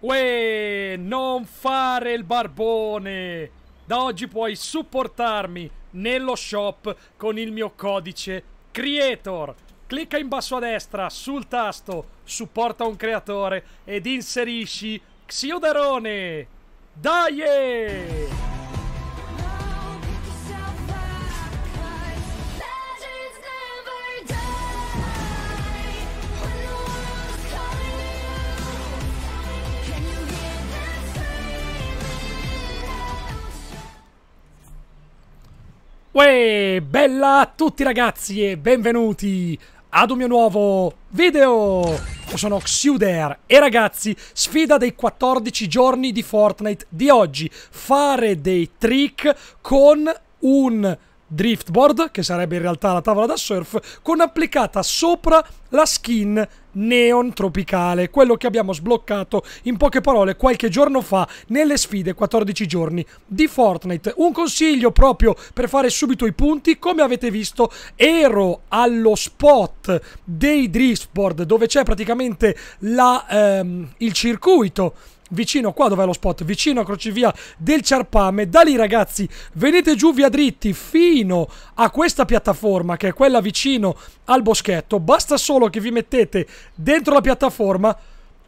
Uè, non fare il barbone! Da oggi puoi supportarmi nello shop con il mio codice CREATOR. Clicca in basso a destra sul tasto Supporta un creatore ed inserisci Xioderone! Dai! Uè, bella a tutti ragazzi e benvenuti ad un mio nuovo video! Io sono Xuder e ragazzi, sfida dei 14 giorni di Fortnite di oggi. Fare dei trick con un driftboard, che sarebbe in realtà la tavola da surf, con applicata sopra la skin neon tropicale, quello che abbiamo sbloccato in poche parole qualche giorno fa nelle sfide 14 giorni di Fortnite. Un consiglio proprio per fare subito i punti, come avete visto ero allo spot dei driftboard dove c'è praticamente la, ehm, il circuito vicino qua dov'è lo spot? Vicino a crocevia del Ciarpame. Da lì ragazzi venite giù via dritti fino a questa piattaforma che è quella vicino al boschetto. Basta solo che vi mettete dentro la piattaforma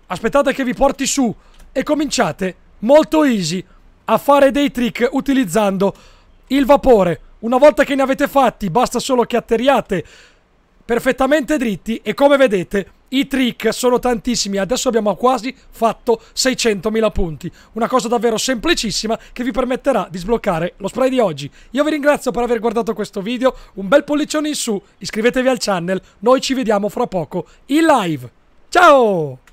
aspettate che vi porti su e cominciate molto easy a fare dei trick utilizzando il vapore. Una volta che ne avete fatti basta solo che atterriate perfettamente dritti e come vedete i trick sono tantissimi, adesso abbiamo quasi fatto 600.000 punti, una cosa davvero semplicissima che vi permetterà di sbloccare lo spray di oggi. Io vi ringrazio per aver guardato questo video, un bel pollicione in su, iscrivetevi al channel, noi ci vediamo fra poco in live. Ciao!